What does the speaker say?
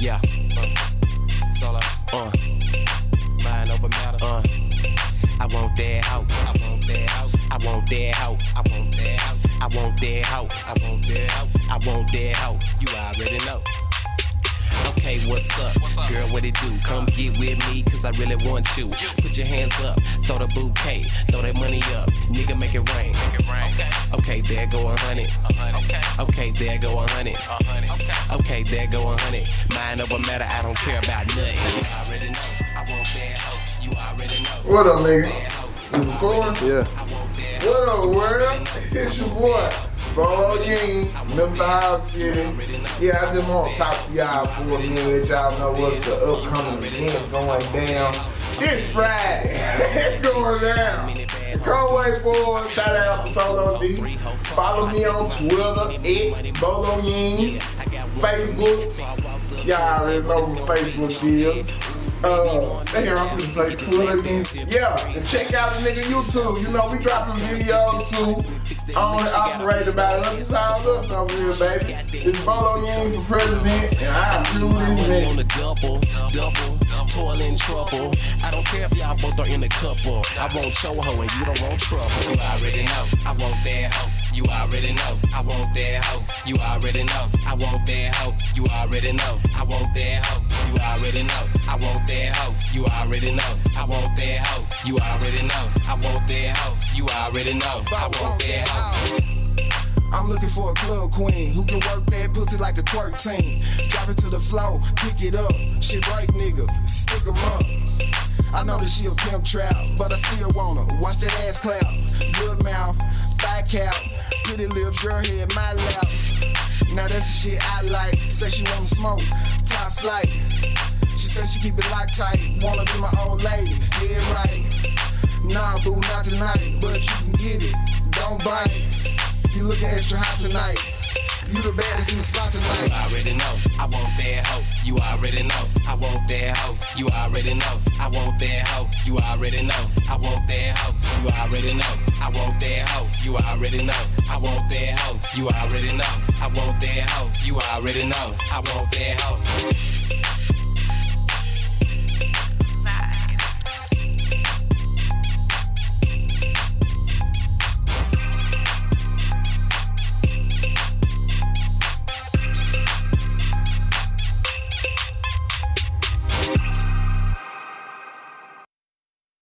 Yeah. Uh, solo. Uh. Mind over matter. Uh. I want that hoe. I want that hoe. I want that hoe. I want that hoe. I want that hoe. I want that hoe. I want that hoe. You already know. Okay, what's up? Girl, what it do? Come get with me, cause I really want you. Put your hands up, throw the bouquet, throw that money up, nigga make it rain. Okay, there go a hundred. Okay, there go a hundred. Okay, there go a hundred. Mind over matter, I don't care about nothing. You already know. I want that hoe. You already know. What up, nigga? You recording? Yeah. What up, world? It's your boy, Bolo Ying, Mr. House City. Yeah, I just want to talk to y'all for a minute, let y'all know what's the upcoming event going down. This Friday, it's going down. Conway Boys, shout out to Solo D. Follow me on Twitter, at Bolo Ying, Facebook. Y'all already know what Facebook is. Uh, damn, I'm gonna play Twitter. Yeah, and check out the nigga YouTube. You know, we dropping videos too. And operated by us. It's all us over here, baby. It's Bolo Ying for president, and I approve I this double, double, toil in trouble. I don't care if y'all both are in a couple. I want your hoe and you don't want trouble. You already know. I want that already know. I want that hoe. You already know. I want that hoe. You already know. I want that hoe. You already know. I want that hoe. You already know. I want that hoe. You already know. I want that hoe. You already know. I want that hoe. I'm looking for a club queen who can work that pussy like a twerk team. Drop it to the floor, pick it up. Shit right, nigga, stick 'em up. I know that she a pimp trap, but I still wanna watch that ass clap. Good mouth, thigh cap, pretty lips, your head, my lap. Now that's the shit I like. Say she wanna smoke, top flight. She said she keep it locked tight. Wanna be my old lady, yeah right. Nah, boo, not tonight, but you can get it. Don't bite. You looking extra hot tonight. You the baddest in the spot You already know. I want that hoe. You already know. I want that hoe. You already know. I want that hoe. You already know. I want that hoe. You already know. I want that hoe. You already know. I want that hoe. You already know. I want that hoe. You already know. I want that hoe.